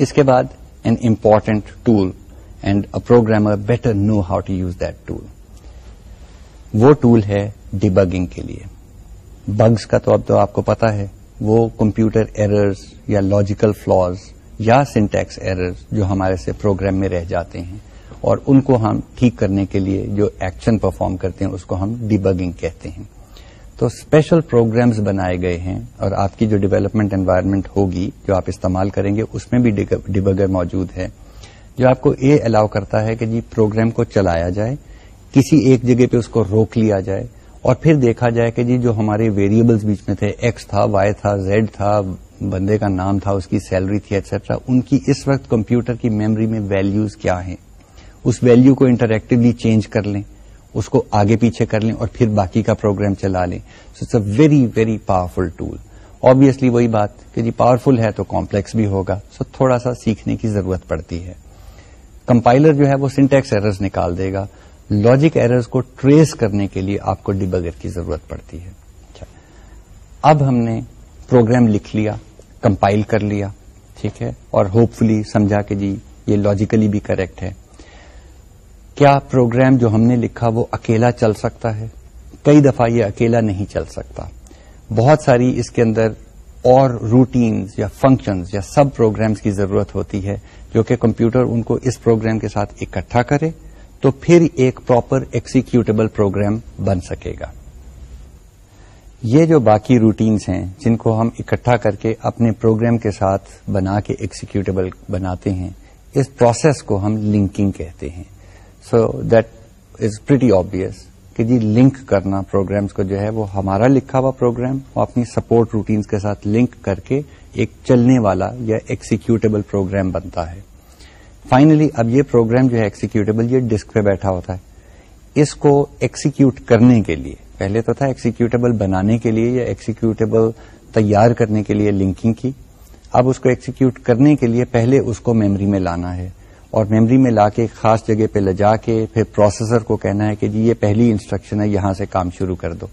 इसके बाद an important tool and a programmer better know how to use that tool वो tool है debugging के लिए। बग्स का तो अब तो आपको पता है, वो कंप्यूटर एरर्स या लॉजिकल फ्लॉज या सिंटैक्स एरर्स जो हमारे से प्रोग्राम में रह जाते हैं और उनको हम ठीक करने के लिए जो एक्शन परफॉर्म करते हैं, उसको हम डिबगिंग कहते हैं। तो स्पेशल प्रोग्राम्स बनाए गए हैं और आपकी जो डेवलपमेंट एनवायरनमेंट होगी, जो आप इस्तेमाल करेंगे, उसमें भी डिबगर मौजूद है। जो आपको ये अलाउ करता है कि जी प्रोग्राम को चलाया जाए, किसी एक जगह पे उसको रोक लिया जाए और फिर देखा जाए कि जी जो हमारे वेरिएबल्स बीच में थे एक्स था वाई था जेड था, बंदे का नाम था, उसकी सैलरी थी एक्सेट्रा उनकी इस वक्त कंप्यूटर की मेमोरी में वैल्यूज़ क्या हैं? उस वैल्यू को इंटरक्टिवली चेंज कर लें। उसको आगे पीछे कर लें और फिर बाकी का प्रोग्राम चला लें। So it's a very very powerful tool obviously वही बात कि जी पावरफुल है तो कॉम्प्लेक्स भी होगा। सो थोड़ा सा सीखने की ज़रूरत पड़ती है। कंपाइलर जो है वो सिंटेक्स एरर्स निकाल देगा। लॉजिक एरर्स को ट्रेस करने के लिए आपको डिबगर की ज़रूरत पड़ती है। अच्छा। अब हमने प्रोग्राम लिख लिया कंपाइल कर लिया, ठीक है? और होपफुली समझा कि जी ये लॉजिकली भी करेक्ट है। क्या प्रोग्राम जो हमने लिखा वो अकेला चल सकता है? कई दफ़ा ये अकेला नहीं चल सकता। बहुत सारी इसके अंदर और रूटीन्स या फ़ंक्शंस या सब प्रोग्राम्स की ज़रूरत होती है, जो कि कंप्यूटर उनको इस प्रोग्राम के साथ इकट्ठा करे तो फिर एक प्रॉपर एक्सिक्यूटेबल प्रोग्राम बन सकेगा। ये जो बाकी रूटीन्स हैं, जिनको हम इकट्ठा करके अपने प्रोग्राम के साथ बना के एक्सिक्यूटेबल बनाते हैं, इस प्रोसेस को हम लिंकिंग कहते हैं। So that is pretty obvious कि जी लिंक करना प्रोग्राम्स को जो है वो हमारा लिखा हुआ प्रोग्राम वो अपनी सपोर्ट रूटीन्स के साथ लिंक करके एक चलने वाला या एक्सिक्यूटेबल प्रोग्राम बनता है। फाइनली अब ये प्रोग्राम जो है एक्सिक्यूटेबल ये डिस्क पे बैठा होता है। इसको एक्सिक्यूट करने के लिए, पहले तो था एक्सिक्यूटेबल बनाने के लिए या एक्सिक्यूटेबल तैयार करने के लिए लिंकिंग की। अब उसको एक्सिक्यूट करने के लिए पहले उसको मेमोरी में लाना है। और मेमोरी में लाके एक खास जगह पे ले जाके फिर प्रोसेसर को कहना है कि जी, ये पहली इंस्ट्रक्शन है, यहाँ से काम शुरू कर दो।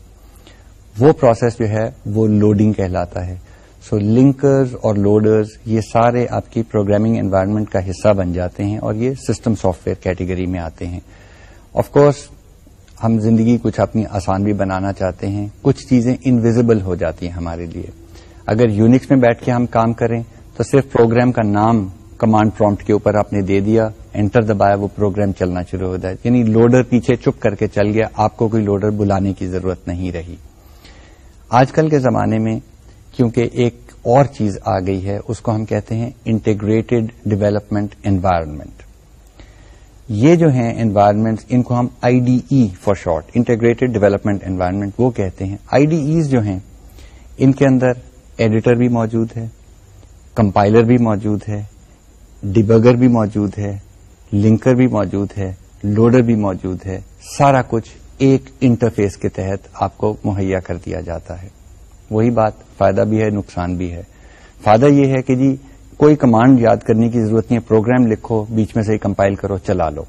वो प्रोसेस जो है, वो लोडिंग कहलाता है। सो लिंकर्स और लोडर्स ये सारे आपकी प्रोग्रामिंग एनवायरनमेंट का हिस्सा बन जाते हैं और ये सिस्टम सॉफ्टवेयर कैटेगरी में आते हैं। ऑफ़ कोर्स हम ज़िंदगी कुछ अपनी आसान भी बनाना चाहते हैं। कुछ चीज़ें इनविजिबल हो जाती हैं हमारे लिए। अगर यूनिक्स में बैठ के हम काम करें तो सिर्फ़ प्रोग्राम का नाम कमांड प्रॉम्प्ट के ऊपर आपने दे दिया, एंटर दबाया, वो प्रोग्राम चलना शुरू हो जाए यानी लोडर पीछे चुप करके चल गया, आपको कोई लोडर बुलाने की ज़रूरत नहीं रही। आजकल के जमाने में, क्योंकि एक और चीज़ आ गई है, उसको हम कहते हैं इंटीग्रेटेड डेवलपमेंट एनवायरनमेंट ये जो है एनवायरनमेंट इनको हम IDE for short integrated development environment वो कहते हैं। आईडीईज जो हैं, इनके अंदर एडिटर भी मौजूद है कंपाइलर भी मौजूद है डिबगर भी मौजूद है, लिंकर भी मौजूद है, लोडर भी मौजूद है, सारा कुछ एक इंटरफेस के तहत आपको मुहैया कर दिया जाता है। वही बात फ़ायदा भी है, नुकसान भी है। फ़ायदा यह है कि जी, कोई कमांड याद करने की ज़रूरत नहीं है प्रोग्राम लिखो, बीच में से ही कंपाइल करो, चला लो।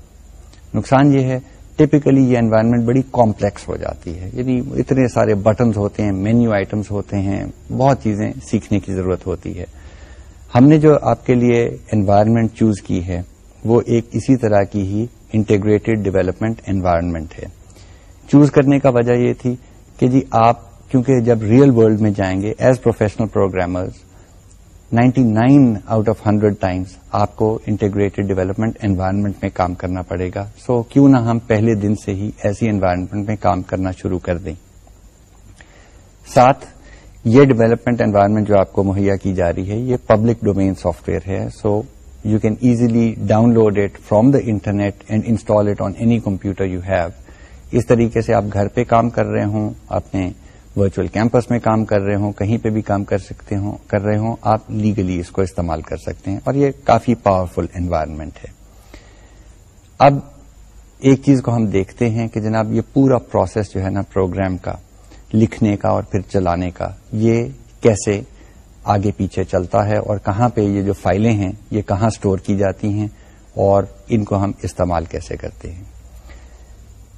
नुकसान ये है टिपिकली ये एनवायरनमेंट बड़ी कॉम्प्लेक्स हो जाती है। यानी इतने सारे बटन्स होते हैं मेन्यू आइटम्स होते हैं, बहुत चीज़ें सीखने की ज़रूरत होती है। हमने जो आपके लिए एनवायरनमेंट चूज़ की है वो एक इसी तरह की ही इंटीग्रेटेड डेवलपमेंट एनवायरनमेंट है। चूज़ करने का वजह ये थी कि जी आप क्योंकि जब रियल वर्ल्ड में जाएँगे as professional programmers 99 out of 100 times आपको इंटीग्रेटेड डेवलपमेंट एनवायरनमेंट में काम करना पड़ेगा। सो so, क्यों ना हम पहले दिन से ही ऐसी एनवायरनमेंट में काम करना शुरू कर दें। साथ ये डेवलपमेंट एनवायरनमेंट जो आपको मुहैया की जा रही है, ये पब्लिक डोमेन सॉफ्टवेयर है so you can easily download it from the internet and install it on any computer you have इस तरीके से आप घर पे काम कर रहे हों, अपने वर्चुअल कैंपस में काम कर रहे हों, कहीं पे भी काम कर सकते हो, कर रहे हों, आप लीगली इसको इस्तेमाल कर सकते हैं, और ये काफ़ी पावरफुल एनवायरनमेंट है। अब एक चीज़ को हम देखते हैं कि जनाब ये पूरा प्रोसेस जो है ना प्रोग्राम का लिखने का और फिर चलाने का। ये कैसे आगे पीछे चलता है और कहाँ पे ये जो फाइलें हैं, ये कहाँ स्टोर की जाती हैं और इनको हम इस्तेमाल कैसे करते हैं।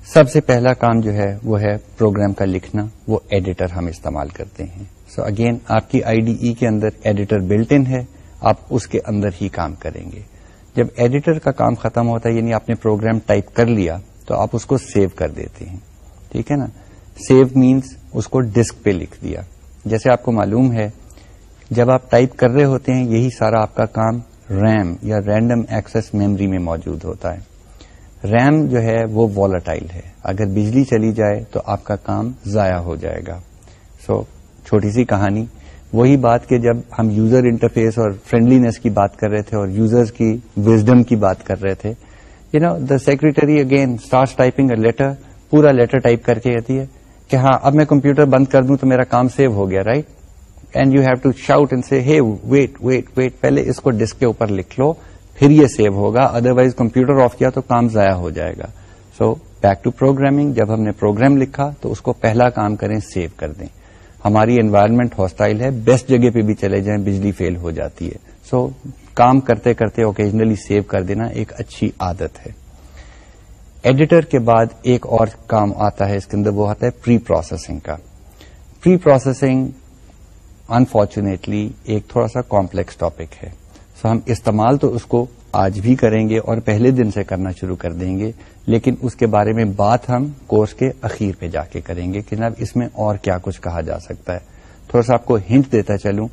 सबसे पहला काम जो है, वो है प्रोग्राम का लिखना, वो एडिटर हम इस्तेमाल करते हैं। सो so अगेन आपकी आईडीई के अंदर एडिटर बिल्ट इन है, आप उसके अंदर ही काम करेंगे। जब एडिटर का काम खत्म होता है, यानी आपने प्रोग्राम टाइप कर लिया तो आप उसको सेव कर देते हैं। ठीक है ना? सेव मीन्स उसको डिस्क पे लिख दिया। जैसे आपको मालूम है जब आप टाइप कर रहे होते हैं यही सारा आपका काम रैम या रैंडम एक्सेस मेमोरी में मौजूद होता है। रैम जो है वो वॉलेटाइल है। अगर बिजली चली जाए तो आपका काम जाया हो जाएगा। सो so, छोटी सी कहानी। वही बात कि जब हम यूज़र इंटरफेस और फ्रेंडलीनेस की बात कर रहे थे और यूज़र्स की विजडम की बात कर रहे थे you know the secretary again start typing a letter पूरा लेटर टाइप करके कहती है। कि हाँ अब मैं कंप्यूटर बंद कर दूँ तो मेरा काम सेव हो गया right and you have to shout and say hey wait wait wait पहले इसको डिस्क के ऊपर लिख लो फिर ये सेव होगा। अदरवाइज़ कंप्यूटर ऑफ़ किया तो काम जाया हो जाएगा। सो बैक टू प्रोग्रामिंग जब हमने प्रोग्राम लिखा तो उसको पहला काम करें सेव कर दें। हमारी एनवायरमेंट हॉस्टाइल है बेस्ट जगह पे भी चले जाएँ बिजली फेल हो जाती है। सो so, काम करते करते ओकेजनली सेव कर देना एक अच्छी आदत है। एडिटर के बाद एक और काम आता है इसके अंदर, वो आता है प्री प्रोसेसिंग का। प्री प्रोसेसिंग अनफॉर्चुनेटली एक थोड़ा सा कॉम्प्लेक्स टॉपिक है। सो हम इस्तेमाल तो उसको आज भी करेंगे और पहले दिन से करना शुरू कर देंगे, लेकिन उसके बारे में बात हम कोर्स के अखीर पे जाके करेंगे कि जनाब इसमें और क्या कुछ कहा जा सकता है। थोड़ा सा आपको हिंट देता चलूँ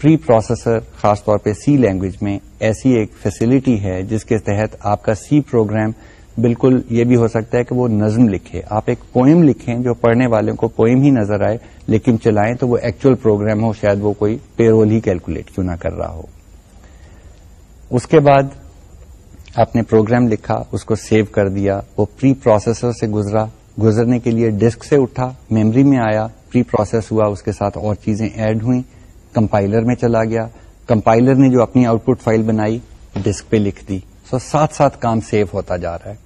प्री प्रोसेसर खासतौर पे सी लैंग्वेज में ऐसी एक फैसिलिटी है जिसके तहत आपका सी प्रोग्राम बिल्कुल ये भी हो सकता है कि वो नज्म लिखे। आप एक पोइम लिखें जो पढ़ने वालों को पोइम ही नज़र आए, लेकिन चलाएँ तो वो एक्चुअल प्रोग्राम हो, शायद वो कोई पेरोल ही कैलकुलेट क्यों ना कर रहा हो। उसके बाद आपने प्रोग्राम लिखा, उसको सेव कर दिया, वो प्री प्रोसेसर से गुजरा। गुजरने के लिए डिस्क से उठा मेमोरी में आया प्री प्रोसेस हुआ, उसके साथ और चीज़ें ऐड हुई कंपाइलर में चला गया। कंपाइलर ने जो अपनी आउटपुट फ़ाइल बनाई डिस्क पे लिख दी। सो साथ साथ काम सेव होता जा रहा है।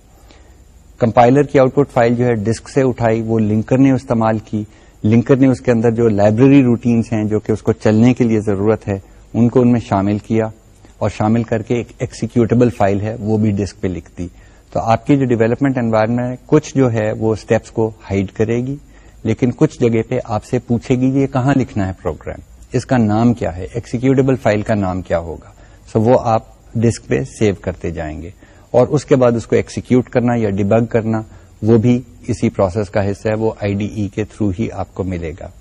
कंपाइलर की आउटपुट फ़ाइल जो है डिस्क से उठाई, वो लिंकर ने इस्तेमाल की। लिंकर ने उसके अंदर जो लाइब्रेरी रूटीन्स हैं, जो कि उसको चलने के लिए ज़रूरत है, उनको उनमें शामिल किया और शामिल करके एक एक्सिक्यूटेबल फ़ाइल है, वो भी डिस्क पे लिख दी। तो आपकी जो डेवलपमेंट एनवायरमेंट है, कुछ जो है, वो स्टेप्स को हाइड करेगी, लेकिन कुछ जगह पे आपसे पूछेगी ये कहाँ लिखना है प्रोग्राम इसका नाम क्या है? एक्सिक्यूटेबल फ़ाइल का नाम क्या होगा? सो so वो आप डिस्क पे सेव करते जाएँगे। और उसके बाद उसको एक्सिक्यूट करना या डिबग करना, वो भी इसी प्रोसेस का हिस्सा है, वो आईडीई के थ्रू ही आपको मिलेगा।